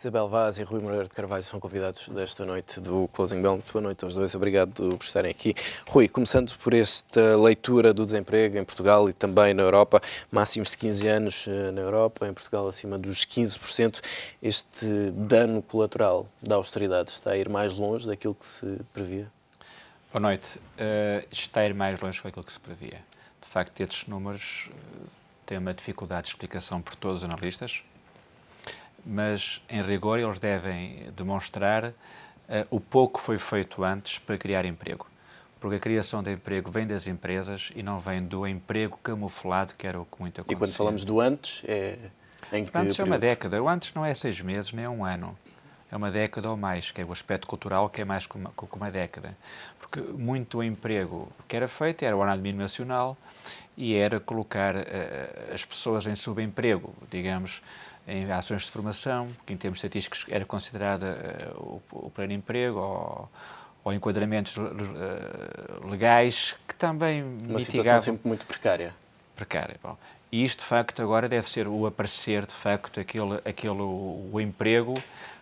Isabel Vaz e Rui Moreira de Carvalho são convidados desta noite do Closing Bell. Boa noite aos dois, obrigado por estarem aqui. Rui, começando por esta leitura do desemprego em Portugal e também na Europa, máximos de 15 anos eh, na Europa, em Portugal acima dos 15%. Este dano colateral da austeridade está a ir mais longe daquilo que se previa? Boa noite. Uh, está a ir mais longe daquilo que se previa. De facto, estes números uh, têm uma dificuldade de explicação por todos os analistas mas em rigor eles devem demonstrar uh, o pouco que foi feito antes para criar emprego. Porque a criação de emprego vem das empresas e não vem do emprego camuflado, que era o que muito acontecia. E quando falamos do antes, é em que Antes é uma década. O antes não é seis meses, nem é um ano. É uma década ou mais, que é o aspecto cultural que é mais que uma, que uma década. Porque muito emprego que era feito era o ordenado mínimo nacional e era colocar uh, as pessoas em subemprego, digamos, em ações de formação, que em termos estatísticos era considerada uh, o, o pleno emprego ou, ou enquadramentos uh, legais que também Uma mitigavam... situação sempre muito precária. Precária, bom. E isto, de facto, agora deve ser o aparecer, de facto, aquele, aquele o, o emprego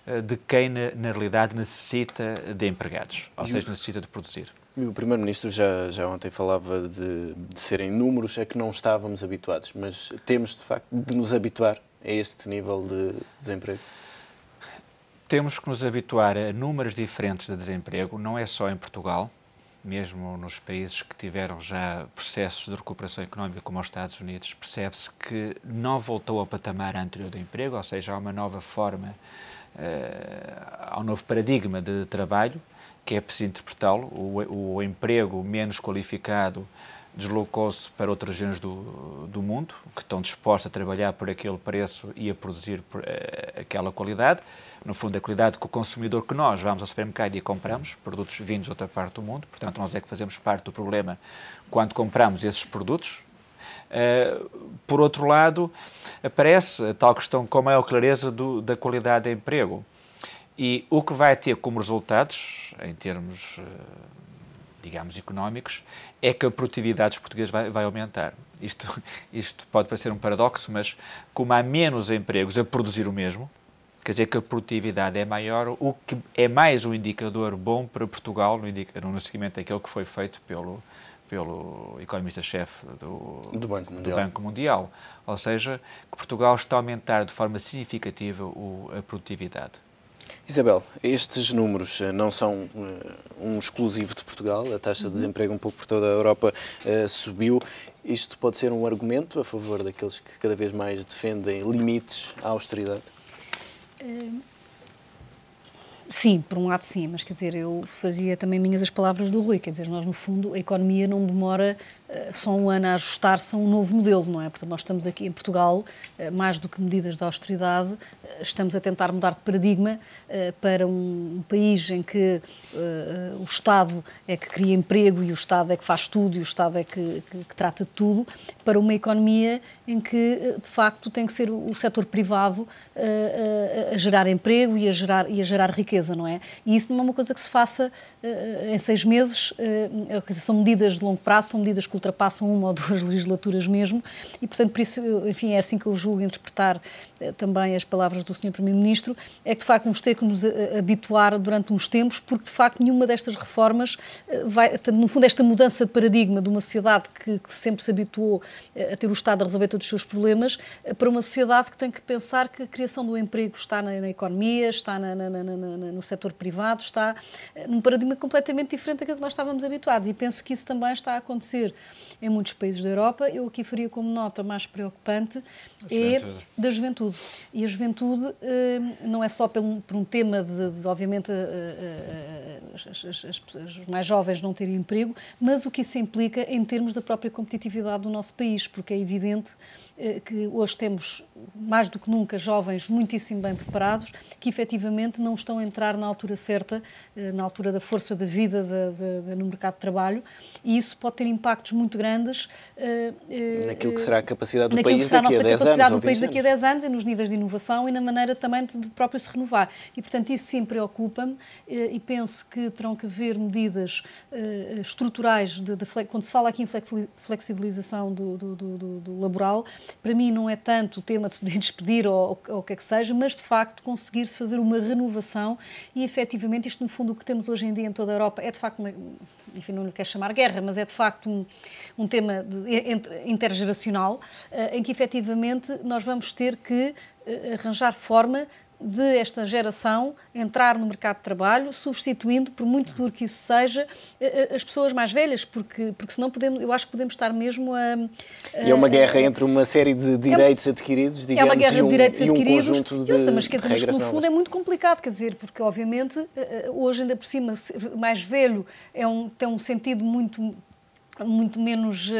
uh, de quem, na, na, realidade, necessita de empregados, ou e seja, o... necessita de produzir. O Primeiro-Ministro já, já ontem falava de, de serem números a que não estávamos habituados, mas temos, de facto, de nos habituar a este nível de desemprego? Temos que nos habituar a números diferentes de desemprego, não é só em Portugal, mesmo nos países que tiveram já processos de recuperação económica, como os Estados Unidos, percebe-se que não voltou ao patamar anterior do emprego, ou seja, há uma nova forma, uh, há um novo paradigma de trabalho, que é preciso interpretá-lo. O, o emprego menos qualificado deslocou-se para outras regiões do, do mundo, que estão dispostas a trabalhar por aquele preço e a produzir por, uh, aquela qualidade. No fundo, a qualidade que o consumidor, que nós vamos ao supermercado e compramos, produtos vindos de outra parte do mundo, portanto, nós é que fazemos parte do problema quando compramos esses produtos. Uh, por outro lado, aparece a tal questão com maior clareza do, da qualidade de emprego. E o que vai ter como resultados, em termos uh, digamos, económicos, é que a produtividade dos portugueses vai, vai, aumentar. Isto, isto pode parecer um paradoxo, mas como há menos empregos a produzir o mesmo, quer dizer que a produtividade é maior, o que é mais um indicador bom para Portugal no, indica, no seguimento daquilo que foi feito pelo, pelo economista-chefe do, do, Banco do, Banco Mundial. Ou seja, que Portugal está a aumentar de forma significativa o, a produtividade. Isabel, estes números eh, não são uh, um exclusivo de Portugal, a taxa de desemprego um pouco por toda a Europa uh, subiu. Isto pode ser um argumento a favor daqueles que cada vez mais defendem limites à austeridade? Sim, por um lado sim, mas quer dizer, eu fazia também minhas as palavras do Rui, quer dizer, nós no fundo a economia não demora só um ano a ajustar-se a um novo modelo, não é? Portanto, nós estamos aqui em Portugal, uh, mais do que medidas de austeridade, uh, estamos a tentar mudar de paradigma para um, país em que o Estado é que cria emprego e o Estado é que faz tudo e o Estado é que, que, que trata de tudo, para uma economia em que de facto tem que ser o, setor privado a gerar emprego e a gerar, e a gerar riqueza não é? E isso não é uma coisa que se faça em seis meses, dizer, são medidas de longo prazo, são medidas que ultrapassam uma ou duas legislaturas mesmo, e portanto, por isso, enfim, é assim que eu julgo interpretar uh, também as palavras do Sr. Primeiro-Ministro, é que de facto vamos ter que nos habituar durante uns tempos, porque de facto nenhuma destas reformas vai, portanto, no fundo, esta mudança de paradigma de uma sociedade que, que sempre se habituou a ter o Estado a resolver todos os seus problemas, para uma sociedade que tem que pensar que a criação do emprego está na, na economia, está na, na, no setor privado está eh, num paradigma completamente diferente daquilo que nós estávamos habituados e penso que isso também está a acontecer em muitos países da Europa. Eu aqui faria como nota mais preocupante é da juventude. E a juventude eh, não é só por um tema de, de obviamente, eh, os mais jovens não terem emprego, mas o que isso implica em termos da própria competitividade do nosso país, porque é evidente que hoje temos mais do que nunca jovens muitíssimo bem preparados que efetivamente não estão a entrar na altura certa, eh, na altura da força da vida no mercado de trabalho, e isso pode ter impactos muito grandes uh, naquilo que será a capacidade do país daqui a 10 anos. Naquilo que será a nossa capacidade do país daqui a 10 anos e nos níveis de inovação e na maneira também de, de próprio se renovar. E, portanto, isso sim preocupa-me e penso que terão que haver medidas estruturais de, de, quando se fala aqui em flexibilização do, do, do, do, laboral, para mim não é tanto o tema de se poder despedir ou, ou o que é que seja, mas de facto conseguir-se fazer uma renovação e efetivamente isto no fundo o que temos hoje em dia em toda a Europa é de facto uma, enfim, não lhe quero chamar guerra, mas é de facto um, um tema de, intergeracional, uh, em que efetivamente nós vamos ter que uh, arranjar forma de esta geração entrar no mercado de trabalho, substituindo, por muito duro que isso seja, eh, eh, as pessoas mais velhas, porque, porque senão podemos, eu acho que podemos estar mesmo a. a e é uma guerra a, entre uma série de direitos é, adquiridos, digamos, é uma guerra de direitos um adquiridos, de eu sei, mas, quer dizer, mas que no fundo é muito complicado, quer dizer, porque obviamente eh, hoje ainda por cima mais velho é um, tem um sentido muito muito menos uh,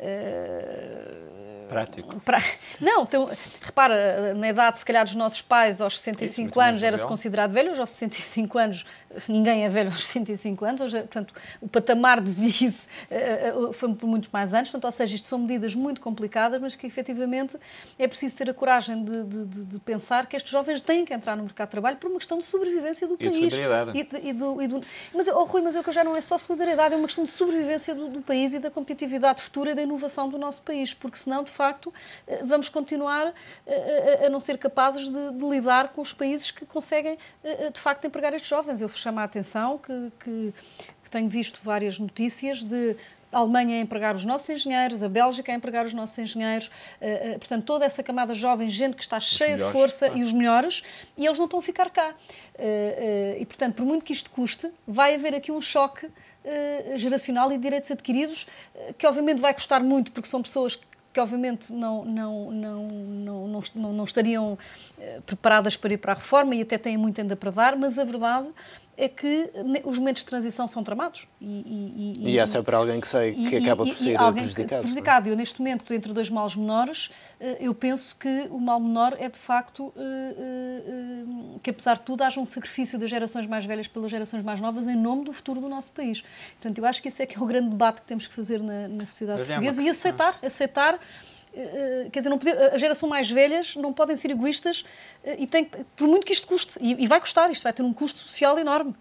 uh, Prático. Pra... Não, então, repara, na idade, se calhar, dos nossos pais, aos 65 Isso, anos, era-se considerado velho, hoje aos 65 anos, ninguém é velho aos 65 anos, hoje, portanto, o patamar de velhice uh, foi por muitos mais anos, portanto, ou seja, isto são medidas muito complicadas, mas que efetivamente é preciso ter a coragem de, de, de pensar que estes jovens têm que entrar no mercado de trabalho por uma questão de sobrevivência do e país. De e, de, e, do, e do... Mas, oh, Rui, mas é que já não é só solidariedade, é uma questão de sobrevivência do, do país e da competitividade futura e da inovação do nosso país, porque senão, de facto, eh, vamos continuar a, a não ser capazes de, de, lidar com os países que conseguem, eh, de facto, empregar estes jovens. Eu chamo a atenção que, que, que tenho visto várias notícias de a Alemanha a empregar os nossos engenheiros, a Bélgica a empregar os nossos engenheiros, uh, uh, portanto, toda essa camada jovem, gente que está cheia de força e os melhores, e eles não estão a ficar cá. Uh, e, portanto, por muito que isto custe, vai haver aqui um choque geracional e de direitos adquiridos, que obviamente vai custar muito, porque são pessoas que obviamente não, não, não, não, não, não estariam eh, preparadas para ir para a reforma e até têm muito ainda para dar, mas a verdade é que os momentos de transição são tramados. E, e, e, e há sempre alguém que sei que acaba por ser prejudicado. prejudicado. Eu, neste momento, entre dois males menores, eh, eu penso que o mal menor é, de facto, eh, que, apesar de tudo, haja um sacrifício das gerações mais velhas pelas gerações mais novas em nome do futuro do nosso país. Portanto, eu acho que esse é que é o grande debate que temos que fazer na, na sociedade Mas portuguesa é e aceitar, aceitar eh, eh, quer dizer, não poder, as gerações mais velhas não podem ser egoístas eh, e tem, por muito que isto custe, e, e vai custar, isto vai ter um custo social enorme.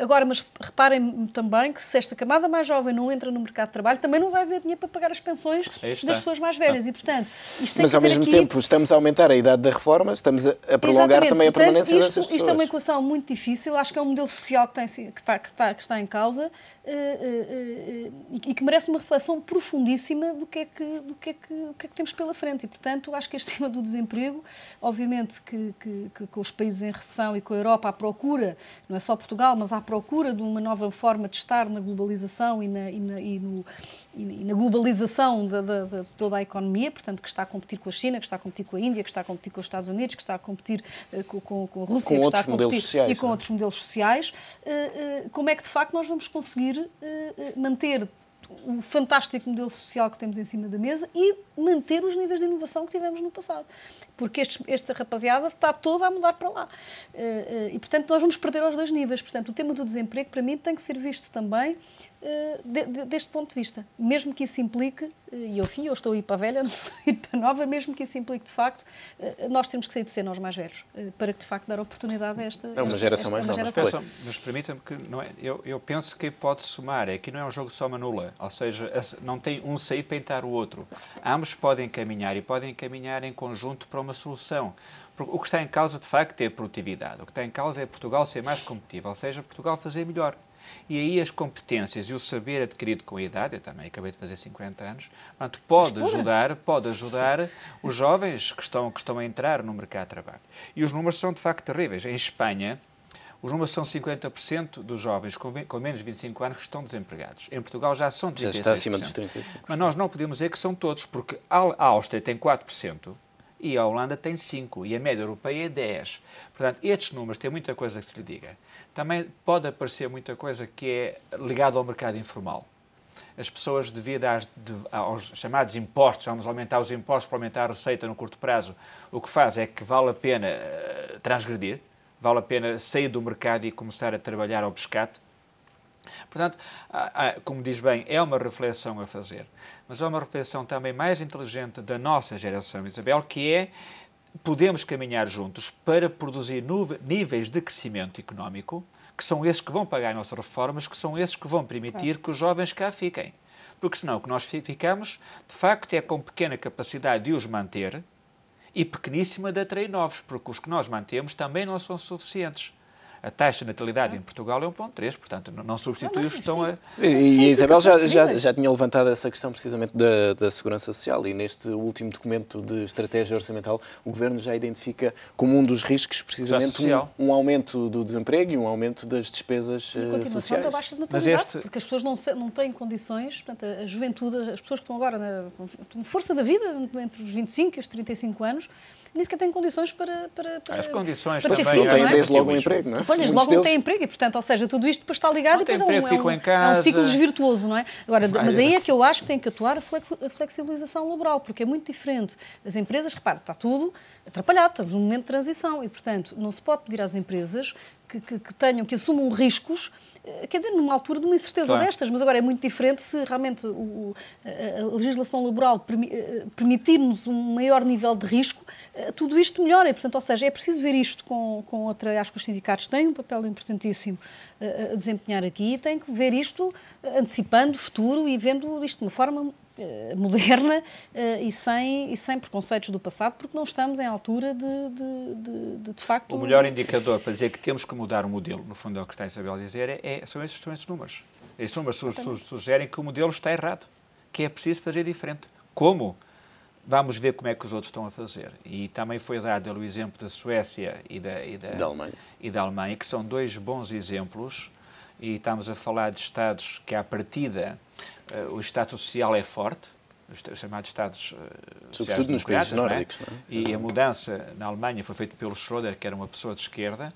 Agora, mas reparem também que se esta camada mais jovem não entra no mercado de trabalho, também não vai haver dinheiro para pagar as pensões das pessoas mais velhas. Ah. E, portanto, isto tem mas, que ao mesmo aqui... tempo, estamos a aumentar a idade da reforma, estamos a, prolongar Exatamente. também a permanência isto, dessas pessoas. Isto é uma equação muito difícil, acho que é um modelo social que, tem, que, está, que, está, que está em causa uh, uh, uh, e que merece uma reflexão profundíssima do que é que, do que, é que, que, é que temos pela frente. E, portanto, acho que este tema do desemprego, obviamente que, que, que, com os países em recessão e com a Europa à procura, não é só Portugal, mas à procura de uma nova forma de estar na globalização e na, e na, e no, e na globalização de, de, de, toda a economia, portanto, que está a competir com a China, que está a competir com a Índia, que está a competir com os Estados Unidos, que está a competir uh, com, com, com, a Rússia, com que está a competir sociais, e com não? outros modelos sociais, uh, uh, como é que de facto nós vamos conseguir manter o fantástico modelo social que temos em cima da mesa e manter os níveis de inovação que tivemos no passado. Porque este, esta rapaziada está toda a mudar para lá. Eh, eh, e, portanto, nós vamos perder aos dois níveis. Portanto, o tema do desemprego, para mim, tem que ser visto também eh, de, de, deste ponto de vista. Mesmo que isso implique, e eu, enfim, eu estou a ir para a velha, não estou a ir para a nova, mesmo que isso implique, de facto, nós temos que sair de ser nós mais velhos, para que, de facto, dar oportunidade a esta. É uma geração esta, mais nova. Mas, mas permitam-me que não é, eu, eu penso que pode somar, é que não é um jogo de soma nula, ou seja, não tem um sair para entrar o outro. Ambos podem caminhar e podem caminhar em conjunto para uma solução. O que está em causa, de facto, é a produtividade. O que está em causa é Portugal ser mais competitivo, ou seja, Portugal fazer melhor. E aí as competências e o saber adquirido com a idade, eu também acabei de fazer 50 anos, portanto, pode ajudar, pode ajudar os jovens que estão, que estão a entrar no mercado de trabalho. E os números são de facto terríveis. Em Espanha, os números são 50% dos jovens com, com, menos de 25 anos que estão desempregados. Em Portugal já são 36%. Já está acima dos 35%. Mas nós não podemos dizer que são todos, porque a Áustria tem 4% e a Holanda tem 5% e a média europeia é 10%. Portanto, estes números têm muita coisa que se lhe diga. Também pode aparecer muita coisa que é ligada ao mercado informal as pessoas, devido às, de, aos chamados impostos, vamos aumentar os impostos para aumentar a receita no curto prazo, o que faz é que vale a pena uh, transgredir, vale a pena sair do mercado e começar a trabalhar ao pescate. Portanto, como diz bem, é uma reflexão a fazer, mas é uma reflexão também mais inteligente da nossa geração, Isabel, que é podemos caminhar juntos para produzir níveis de crescimento económico que são esses que vão pagar as nossas reformas, que são esses que vão permitir que os jovens cá fiquem. Porque senão o que nós ficamos, de facto, é com pequena capacidade de os manter e pequeníssima de atrair novos, porque os que nós mantemos também não são suficientes a taxa de natalidade em Portugal é 1,3, portanto, não substitui os que estão a. E, e a Isabel já, já, já tinha levantado essa questão precisamente da, da segurança social e neste último documento de estratégia orçamental o Governo já identifica como um dos riscos precisamente um, um, aumento do desemprego e um aumento das despesas e a continuação sociais. da baixa de natalidade, este... porque as pessoas não, não têm condições, portanto, a juventude, as pessoas que estão agora na força da vida, entre os 25 e os 35 anos, nem sequer têm condições para. para, para As condições para também. Filhos, têm desde logo um emprego, não é? Depois, desde logo não têm emprego e, portanto, ou seja, tudo isto depois está ligado não e depois é um, emprego, é, um, é um ciclo desvirtuoso, não é? Agora, mas aí é que eu acho que tem que atuar a flexibilização laboral, porque é muito diferente. As empresas, repare, está tudo atrapalhado, estamos num momento de transição e, portanto, não se pode pedir às empresas que, que, que, tenham, que assumam riscos, eh, quer dizer, numa altura de uma incerteza claro. destas, mas agora é muito diferente se realmente o, a, legislação laboral eh, permitir-nos um maior nível de risco, eh, tudo isto melhora. E, portanto, ou seja, é preciso ver isto com, com outra. Acho que os sindicatos têm um papel importantíssimo a desempenhar aqui e têm que ver isto antecipando o futuro e vendo isto de uma forma moderna uh, e, sem, e sem preconceitos do passado, porque não estamos em altura de, de, de, de, de facto... O melhor indicador para dizer que temos que mudar o modelo, no fundo é o que está a Isabel a dizer, é, é, são, esses, são esses números. Esses números su, su, sugerem que o modelo está errado, que é preciso fazer diferente. Como? Vamos ver como é que os outros estão a fazer. E também foi dado o exemplo da Suécia e da, e da, da Alemanha. e da Alemanha, que são dois bons exemplos, e estamos a falar de Estados que, à partida, uh, o Estado social é forte, os chamados Estados uh, Sobretudo nos países é? nórdicos. É? E a mudança na Alemanha foi feita pelo Schroeder, que era uma pessoa de esquerda,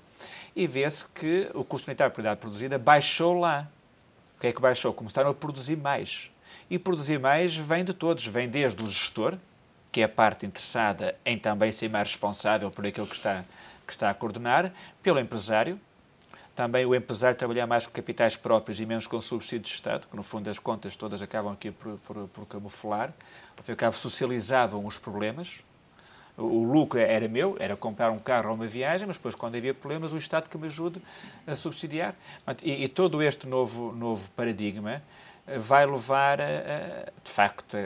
e vê-se que o custo unitário por unidade produzida baixou lá. O que é que baixou? Começaram a produzir mais. E produzir mais vem de todos, vem desde o gestor, que é a parte interessada em também ser mais responsável por aquilo que está, que está a coordenar, pelo empresário, também o empresário trabalhar mais com capitais próprios e menos com subsídios de Estado, que no fundo as contas todas acabam aqui por, por, por camuflar, ao fim e ao cabo socializavam os problemas, o lucro era meu, era comprar um carro ou uma viagem, mas depois, quando havia problemas, o Estado que me ajude a subsidiar. E, e todo este novo, novo paradigma eh, vai levar, a, a, de facto, a,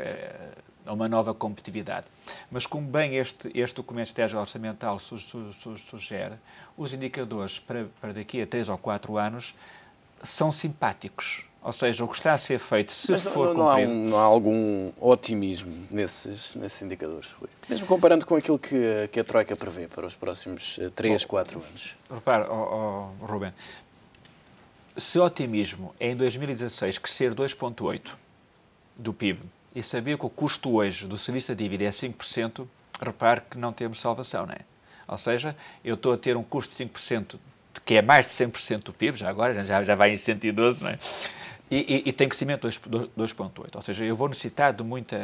a uma nova competitividade. Mas como bem este, este documento de estratégia orçamental su, su, su, sugere, os indicadores para, para daqui a três ou quatro anos são simpáticos. Ou seja, o que está a ser feito, se Mas for não, não, há um, não há algum otimismo nesses, nesses indicadores, Rui? Mesmo comparando com aquilo que, que a Troika prevê para os próximos 3, 4 anos. Repare, oh, oh, Ruben, se o otimismo é em 2016 crescer 2,8% do PIB, e saber que o custo hoje do serviço da dívida é 5%, repare que não temos salvação, não é? Ou seja, eu estou a ter um custo de 5%, que é mais de 100% do PIB, já agora, já, já vai em 112, não é? E, e, e tem crescimento 2,8. Ou seja, eu vou necessitar de, muita,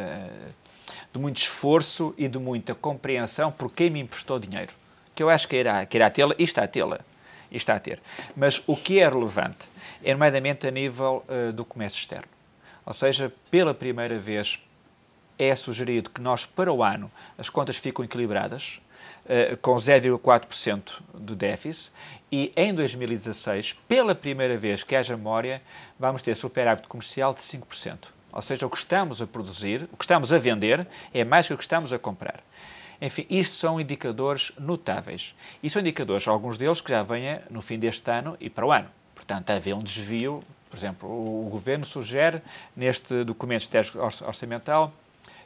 de muito esforço e de muita compreensão por quem me emprestou dinheiro. Que eu acho que irá, que irá tê-la e está a tê-la. Está a ter. Mas o que é relevante é, nomeadamente, a nível uh, do comércio externo. Ou seja, pela primeira vez é sugerido que nós, para o ano, as contas ficam equilibradas, uh, com 0,4% de déficit, e em 2016, pela primeira vez que haja memória, vamos ter superávit comercial de 5%. Ou seja, o que estamos a produzir, o que estamos a vender, é mais que o que estamos a comprar. Enfim, isto são indicadores notáveis. E são indicadores, alguns deles, que já vêm no fim deste ano e para o ano. Portanto, haver um desvio por exemplo, o Governo sugere neste documento de orçamental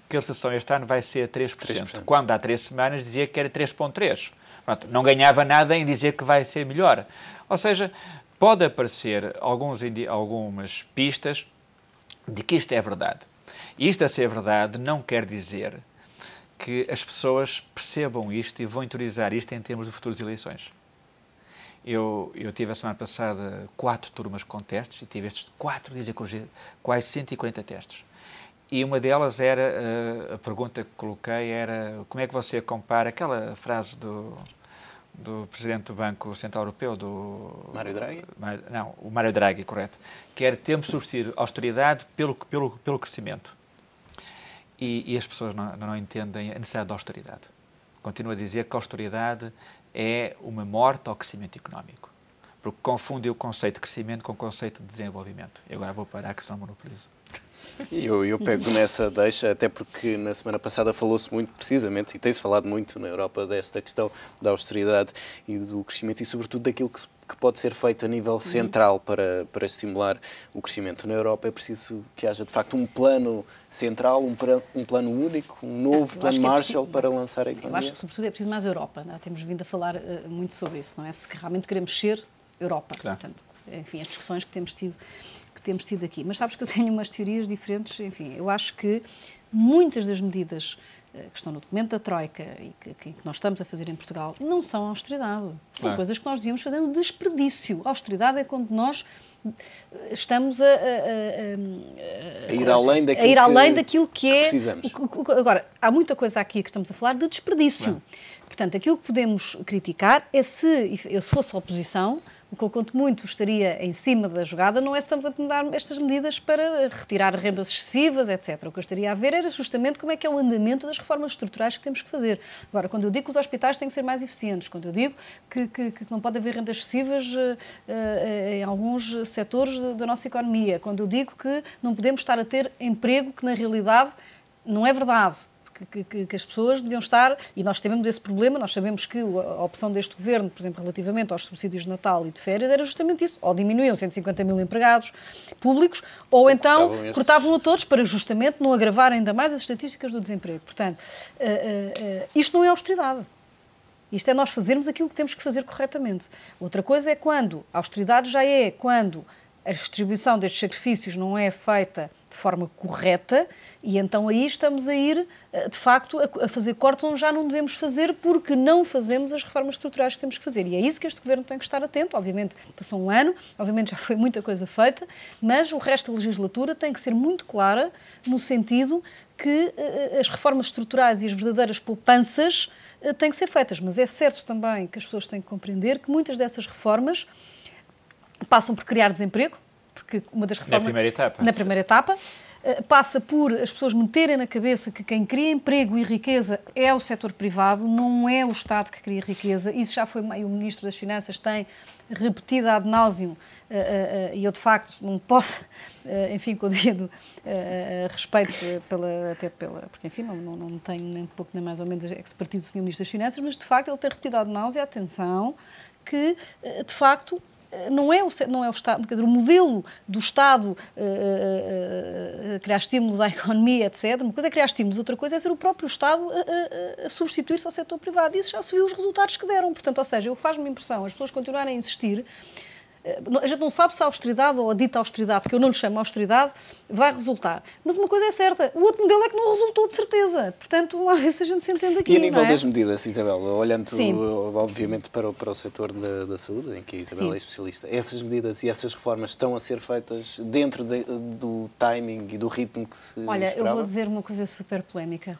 que a recessão este ano vai ser 3%, 3%. quando há três semanas dizia que era 3,3%. Não ganhava nada em dizer que vai ser melhor. Ou seja, pode aparecer alguns, algumas pistas de que isto é verdade. E isto a ser verdade não quer dizer que as pessoas percebam isto e vão interiorizar isto em termos de futuras eleições. Eu, eu tive a semana passada quatro turmas com testes e tive estes quatro dias a corrigir quase 140 testes. E uma delas era, eh, a pergunta que coloquei era como é que você compara aquela frase do, do presidente do Banco Central Europeu, do Mário Draghi? Não, o Mário Draghi, correto, que era temos substituir austeridade pelo, pelo, pelo crescimento. E, e as pessoas não, não entendem a necessidade da austeridade. Continuo a dizer que a austeridade é uma morte ao crescimento económico, porque confunde o conceito de crescimento com o conceito de desenvolvimento. E agora vou parar que senão monopolizo. Eu, eu pego nessa deixa, até porque na semana passada falou-se muito, precisamente, e tem-se falado muito na Europa desta questão da austeridade e do crescimento e, sobretudo, daquilo que, que pode ser feito a nível central para, para estimular o crescimento. Na Europa é preciso que haja, de facto, um plano central, um, um plano único, um novo plano é Marshall é para lançar a economia. Eu acho que, sobretudo, é preciso mais Europa. Não? É? Temos vindo a falar uh, muito sobre isso, não é? Se realmente queremos ser Europa. Claro. Portanto, enfim, as discussões que temos tido temos tido aqui. Mas sabes que eu tenho umas teorias diferentes. Enfim, eu acho que muitas das medidas que estão no documento da Troika e que, que, nós estamos a fazer em Portugal não são austeridade. São claro. coisas que nós devíamos fazer no desperdício. A austeridade é quando nós eh, estamos a, a, a, a ir, além daquilo, ir além que, daquilo que é. Que agora, há muita coisa aqui que estamos a falar de desperdício. Claro. Portanto, aquilo que podemos criticar é se eu se fosse oposição, o que eu conto muito estaria em cima da jogada não é se estamos a tomar estas medidas para retirar rendas excessivas, etc. O que eu estaria a ver era justamente como é que é o andamento das reformas estruturais que temos que fazer. Agora, quando eu digo que os hospitais têm que ser mais eficientes, quando eu digo que, que, que não pode haver rendas excessivas uh, uh, em alguns setores da nossa economia, quando eu digo que não podemos estar a ter emprego que na realidade não é verdade que, que, que, as pessoas deviam estar, e nós temos esse problema, nós sabemos que a opção deste governo, por exemplo, relativamente aos subsídios de Natal e de férias, era justamente isso. Ou diminuíam 150 mil empregados públicos, ou, ou então cortavam, cortavam a todos para justamente não agravar ainda mais as estatísticas do desemprego. Portanto, uh, uh, uh, isto não é austeridade. Isto é nós fazermos aquilo que temos que fazer corretamente. Outra coisa é quando a austeridade já é quando a distribuição destes sacrifícios não é feita de forma correta e então aí estamos a ir, eh, de facto, a fazer cortes onde já não devemos fazer porque não fazemos as reformas estruturais que temos que fazer. E é isso que este Governo tem que estar atento. Obviamente, passou um ano, obviamente já foi muita coisa feita, mas o resto da legislatura tem que ser muito clara no sentido que uh, as reformas estruturais e as verdadeiras poupanças uh, têm que ser feitas. Mas é certo também que as pessoas têm que compreender que muitas dessas reformas passam por criar desemprego, porque uma das reformas... Na primeira etapa. Na primeira etapa. Eh, passa por as pessoas meterem na cabeça que quem cria emprego e riqueza é o setor privado, não é o Estado que cria riqueza. Isso já foi o Ministro das Finanças tem repetido ad nauseum eh, eh, e eu de facto não posso, enfim, com o devido respeito pela, até pela, porque enfim, não, não, não tenho nem pouco nem mais ou menos a expertise do Sr. Ministro das Finanças, mas de facto ele tem repetido ad nauseum, atenção, que de facto não é o, não é o Estado, quer dizer, o modelo do Estado uh, uh, criar estímulos à economia, etc. Uma coisa é criar estímulos, outra coisa é ser o próprio Estado a, a substituir-se ao setor privado. Isso já se viu os resultados que deram. Portanto, ou seja, faz-me impressão as pessoas continuarem a insistir a gente não sabe se a austeridade ou a dita austeridade, que eu não lhe chamo austeridade, vai resultar. Mas uma coisa é certa, o outro modelo é que não resultou de certeza. Portanto, a ver se a gente se entende aqui. E a nível é? das medidas, Isabel, olhando Sim. obviamente para o, para o setor da, da saúde, em que a Isabel Sim. é especialista, essas medidas e essas reformas estão a ser feitas dentro de, do timing e do ritmo que se Olha, esperava? eu vou dizer uma coisa super polémica.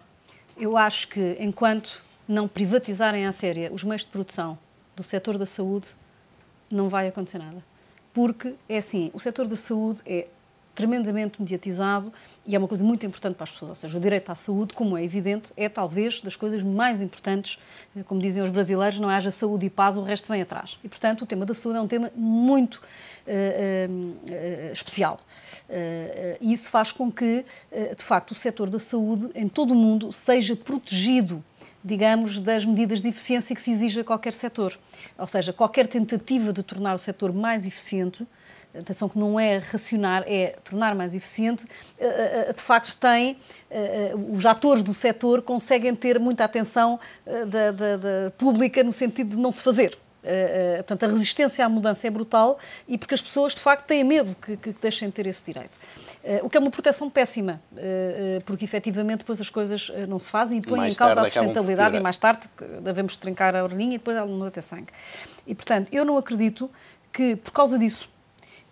Eu acho que enquanto não privatizarem à séria os meios de produção do setor da saúde, não vai acontecer nada. Porque é assim, o setor da saúde é tremendamente mediatizado e é uma coisa muito importante para as pessoas. Ou seja, o direito à saúde, como é evidente, é talvez das coisas mais importantes. Como dizem os brasileiros, não haja saúde e paz, o resto vem atrás. E, portanto, o tema da saúde é um tema muito uh, uh, especial. Uh, e isso faz com que, de facto, o setor da saúde em todo o mundo seja protegido digamos, das medidas de eficiência que se exige a qualquer setor. Ou seja, qualquer tentativa de tornar o setor mais eficiente, atenção que não é racionar, é tornar mais eficiente, eh, eh, eh, de facto tem, os atores do setor conseguem ter muita atenção da, da, da pública no sentido de não se fazer. Uh, portanto, a resistência à mudança é brutal e porque as pessoas, de facto, têm medo que, que deixem de ter esse direito. Uh, o que é uma proteção péssima, porque efetivamente depois as coisas não se fazem e põem em causa a sustentabilidade e mais tarde devemos trincar a orelhinha e depois ela não ter sangue. E, portanto, eu não acredito que, por causa disso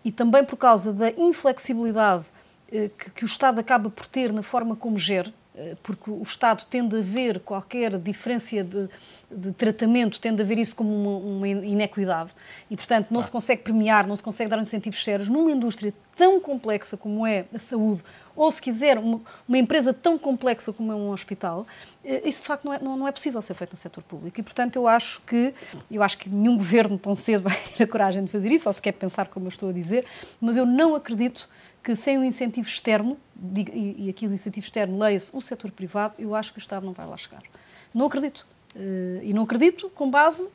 e também por causa da inflexibilidade que, que o Estado acaba por ter na forma como gere, eh, porque o Estado tende a ver qualquer diferença de, de tratamento, tende a ver isso como uma, uma inequidade. E, portanto, não ah. se consegue premiar, não se consegue dar incentivos sérios numa indústria tão complexa como é a saúde, ou, se quiser, uma, uma empresa tão complexa como é um hospital, eh, isso, de facto, não é, não, não é possível ser feito no setor público. E, portanto, eu acho que, eu acho que nenhum governo tão cedo vai ter a coragem de fazer isso, ou se quer pensar como eu estou a dizer, mas eu não acredito que sem um incentivo externo, e aqui o incentivo externo leia-se o setor privado, eu acho que o Estado não vai lá chegar. Não acredito. Eh, e não acredito com base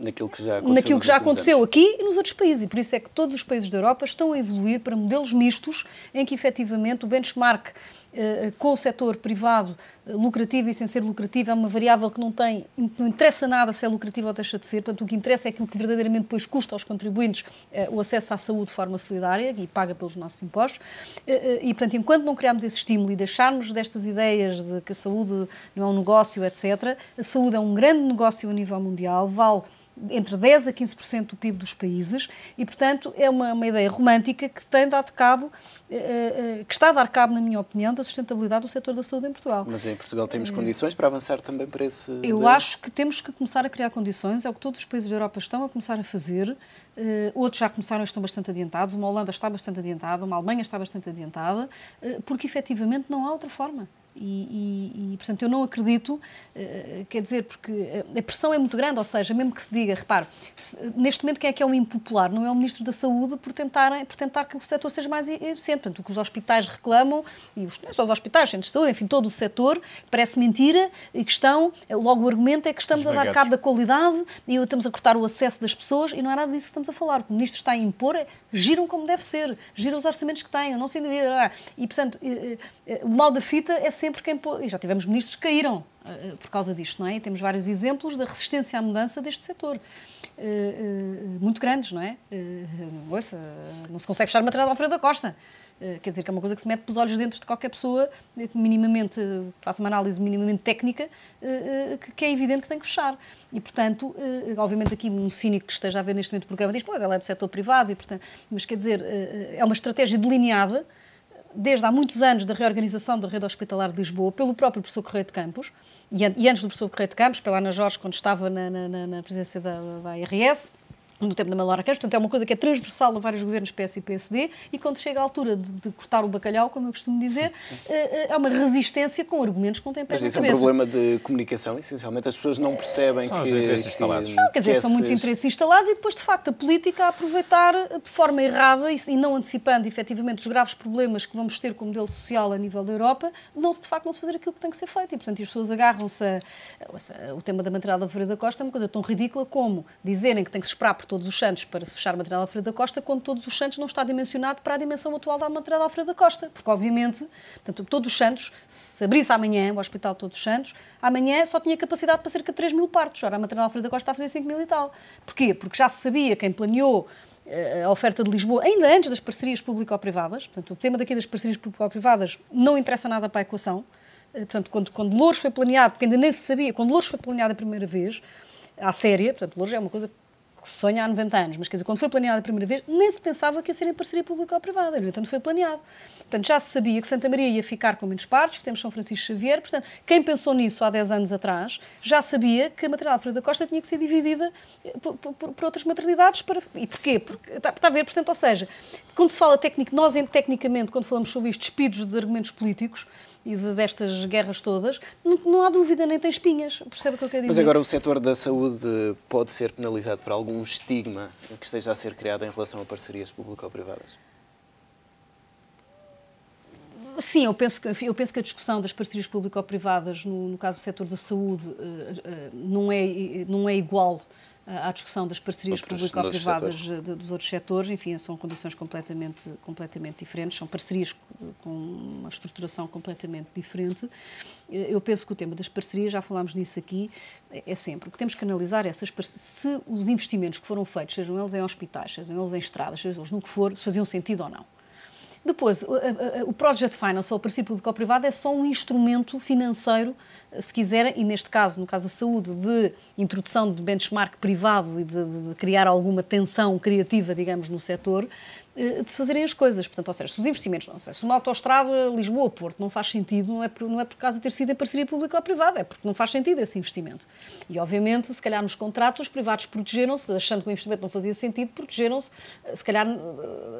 naquilo que já aconteceu, naquilo que já aconteceu aqui e nos outros países. E por isso é que todos os países da Europa estão a evoluir para modelos mistos em que efetivamente o benchmark eh, com o setor privado eh, lucrativo e sem ser lucrativo é uma variável que não tem, não interessa nada se é lucrativo ou deixa de ser, portanto o que interessa é aquilo que verdadeiramente depois custa aos contribuintes eh, o acesso à saúde de forma solidária e paga pelos nossos impostos e portanto enquanto não criarmos esse estímulo e deixarmos destas ideias de que a saúde não é um negócio, etc., a saúde é um grande negócio a nível mundial, vale entre 10% a 15% do PIB dos países e, portanto, é uma, uma ideia romântica que tem dado cabo, eh, eh, que está a dar cabo, na minha opinião, da sustentabilidade do setor da saúde em Portugal. Mas em Portugal temos condições para avançar também para esse... Eu acho que temos que começar a criar condições, é o que todos os países da Europa estão a começar a fazer, eh, outros já começaram e estão bastante adiantados, uma Holanda está bastante adiantada, uma Alemanha está bastante adiantada, porque efetivamente não há outra forma. E, e, e, portanto, eu não acredito, uh, quer dizer, porque a pressão é muito grande, ou seja, mesmo que se diga, repare, neste momento quem é que é o impopular? Não é o Ministro da Saúde por tentar, por tentar que o setor seja mais eficiente. Portanto, o que os hospitais reclamam, e os, não é só os hospitais, os centros de saúde, enfim, todo o setor, parece mentira e que estão, logo o argumento é que estamos Esmagados. a dar cabo da qualidade e estamos a cortar o acesso das pessoas e não é nada disso que estamos a falar. O que o Ministro está a impor é giram como deve ser, giram os orçamentos que têm, não se endivida. E, portanto, o mal da fita é sempre quem. E já tivemos ministros que caíram uh, por causa disto, não é? E temos vários exemplos da resistência à mudança deste setor. Uh, uh, muito grandes, não é? Ouça, não se consegue fechar material de Alfredo da Costa. Quer dizer, que é uma coisa que se mete pelos olhos dentro de qualquer pessoa que minimamente faça uma análise minimamente técnica, que é evidente que tem que fechar. E, portanto, obviamente aqui um cínico que esteja a ver neste momento o programa diz, pois, ela é do setor privado, e, portanto, mas quer dizer, é uma estratégia delineada desde há muitos anos da reorganização da rede hospitalar de Lisboa pelo próprio professor Correio de Campos e, antes do professor Correio de Campos, pela Ana Jorge, quando estava na, na, na presidência da, da ARS, no tempo da Malora Campos, portanto é uma coisa que é transversal a vários governos PS e PSD e quando chega a altura de, de cortar o bacalhau, como eu costumo dizer, é, é uma resistência com argumentos que não têm pés Mas isso é um problema de comunicação, essencialmente. As pessoas não percebem são que... Os interesses instalados. Que, não, quer dizer, esses... são muitos interesses instalados e depois, de facto, a política a aproveitar de forma errada e, e não antecipando efetivamente os graves problemas que vamos ter com o modelo social a nível da Europa, não se de facto não se fazer aquilo que tem que ser feito. E, portanto, as pessoas agarram-se a, a, o tema da material da Feira da Costa é uma coisa tão ridícula como dizerem que tem que se esperar por todos os santos para se fechar material Alfredo da Costa, quando todos os Santos não está dimensionado para a dimensão atual da material Alfredo da Costa. Porque, obviamente, portanto, todos os Santos, se abrisse amanhã o Hospital Todos os Santos, amanhã só tinha capacidade para cerca de 3 mil partos. Ora, a material Alfredo da Costa está a fazer 5 mil e tal. Porquê? Porque já se sabia, quem planeou eh, a oferta de Lisboa, ainda antes das parcerias público-privadas, portanto, o tema daqui das parcerias público-privadas não interessa nada para a equação, eh, portanto, quando, quando Louros foi planeado, porque ainda nem se sabia, quando Louros foi planeado a primeira vez, à séria, portanto, Louros é uma coisa se sonha há 90 anos, mas quer dizer, quando foi planeado a primeira vez, nem se pensava que ia ser em parceria pública ou privada, no entanto foi planeado. Portanto, já se sabia que Santa Maria ia ficar com menos partes, que temos São Francisco Xavier, portanto, quem pensou nisso há 10 anos atrás, já sabia que a maternidade Alfredo da Costa tinha que ser dividida eh, por, por, por outras maternidades. Para... E porquê? Porque, está, está a ver, portanto, ou seja, quando se fala técnico, nós tecnicamente, quando falamos sobre isto, despidos de argumentos políticos, e de, destas guerras todas, não, não, há dúvida, nem tem espinhas. Percebe o que eu quero dizer? Mas agora o setor da saúde pode ser penalizado por algum estigma que esteja a ser criado em relação a parcerias público-privadas? Sim, eu penso, que, eu penso que a discussão das parcerias público-privadas, no, no, caso do setor da saúde, eh, eh, não é, não é igual à discussão das parcerias público-privadas dos outros setores, enfim, são condições completamente, completamente diferentes, são parcerias com uma estruturação completamente diferente. Eu penso que o tema das parcerias, já falámos nisso aqui, é sempre o que temos que analisar é essas se os investimentos que foram feitos, sejam eles em hospitais, sejam eles em estradas, sejam eles no que for, se faziam sentido ou não. Depois, o Project Finance, ou o princípio público-privado, é só um instrumento financeiro, se quiserem, e neste caso, no caso da saúde, de introdução de benchmark privado e de, de criar alguma tensão criativa, digamos, no setor, de se fazerem as coisas. Portanto, ou seja, se os investimentos, não sei, se uma autoestrada Lisboa-Porto não faz sentido, não é, por, não é por causa de ter sido em parceria pública ou privada, é porque não faz sentido esse investimento. E, obviamente, se calhar nos contratos, os privados protegeram-se, achando que o investimento não fazia sentido, protegeram-se, se calhar,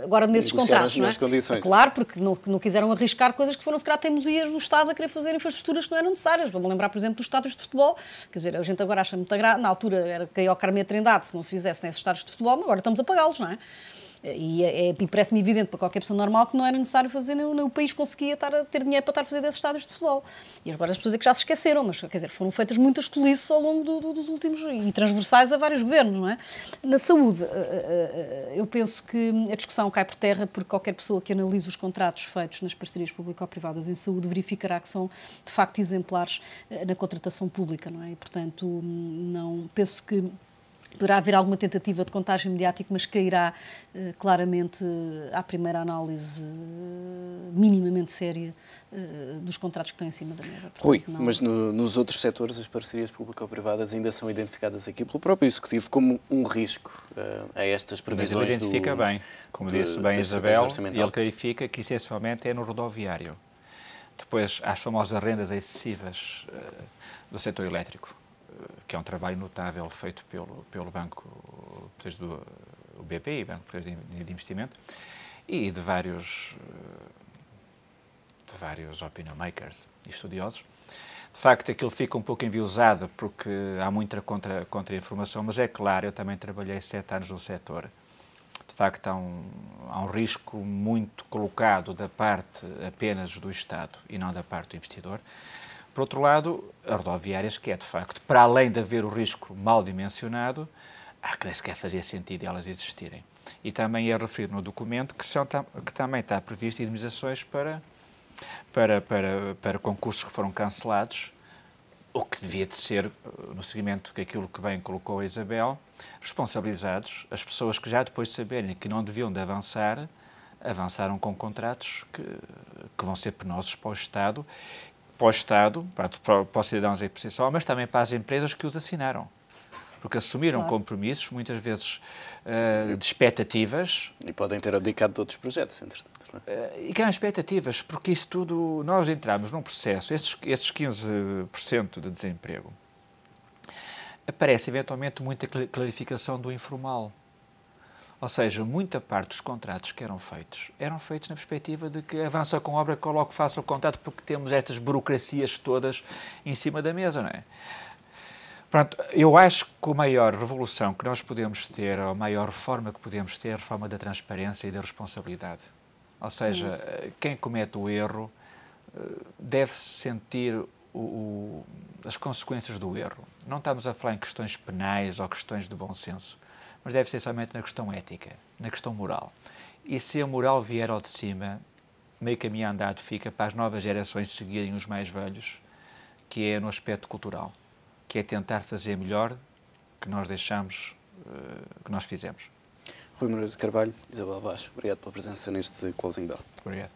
agora nesses contratos. Não é? condições. Claro, porque não, não quiseram arriscar coisas que foram, se calhar, teimosias do Estado a querer fazer infraestruturas que não eram necessárias. Vamos lembrar, por exemplo, dos estádios de futebol. Quer dizer, a gente agora acha muito graça. Na altura era caiu ao Carme Trindade se não se fizesse nesses estádios de futebol, agora estamos a pagá-los, não é? E, é, e parece-me evidente para qualquer pessoa normal que não era necessário fazer, nem, nem o país conseguia estar a ter dinheiro para estar a fazer desses estádios de futebol. E agora as pessoas é que já se esqueceram, mas quer dizer, foram feitas muitas tolices ao longo do, do, dos últimos e transversais a vários governos, não é? Na saúde, eh, eh, eh, eu penso que a discussão cai por terra porque qualquer pessoa que analise os contratos feitos nas parcerias público-privadas em saúde verificará que são de facto exemplares na contratação pública, não é? E, portanto, não penso que Poderá haver alguma tentativa de contágio mediático, mas cairá eh, claramente eh, à primeira análise eh, minimamente séria dos contratos que estão em cima da mesa. Portanto, Rui, não... mas no, nos outros setores as parcerias público-privadas ainda são identificadas aqui pelo próprio Executivo como um risco a estas previsões mas ele identifica do, bem, como disse bem Isabel, ele clarifica que essencialmente é no rodoviário. Depois, as famosas rendas excessivas do setor elétrico que é um trabalho notável feito pelo, pelo banco, desde o, o BPI, Banco de Investimento, e de vários, de vários opinion makers e estudiosos. De facto, aquilo fica um pouco enviosado porque há muita contra, contra-informação, mas é claro, eu também trabalhei sete anos no setor. De facto, há um, há um risco muito colocado da parte apenas do Estado e não da parte do investidor. Por outro lado, as rodoviárias, que é de facto, para além de haver o risco mal dimensionado, há que nem sequer fazia sentido elas existirem. E também é referido no documento que, são, que também está previsto indemnizações para, para, para, para concursos que foram cancelados, o que devia de ser, no seguimento daquilo que bem colocou a Isabel, responsabilizados as pessoas que já depois de saberem que não deviam de avançar, avançaram com contratos que, que vão ser penosos para o Estado para o Estado, para, para os cidadãos em posição, mas também para as empresas que os assinaram. Porque assumiram claro. compromissos, muitas vezes uh, de expectativas. E podem ter abdicado de outros projetos, entretanto. Uh, e criam expectativas, porque isso tudo. Nós entramos num processo, estes, estes 15% de desemprego, aparece eventualmente muita clarificação do informal. Ou seja, muita parte dos contratos que eram feitos eram feitos na perspectiva de que avança com obra, coloque, faça o contrato, porque temos estas burocracias todas em cima da mesa, não é? Pronto, eu acho que a maior revolução que nós podemos ter, ou a maior forma que podemos ter, é a forma da transparência e da responsabilidade. Ou seja, quem comete o erro eh, deve sentir o, o, as consequências do erro. Não estamos a falar em questões penais ou questões de bom senso mas deve ser somente na questão ética, na questão moral. E se a moral vier ao de cima, meio caminho andado fica para as novas gerações seguirem os mais velhos, que é no aspecto cultural, que é tentar fazer melhor que nós deixamos, uh, que nós fizemos. Rui Moreira de Carvalho, Isabel Baixo, obrigado pela presença neste Closing Bell. Obrigado.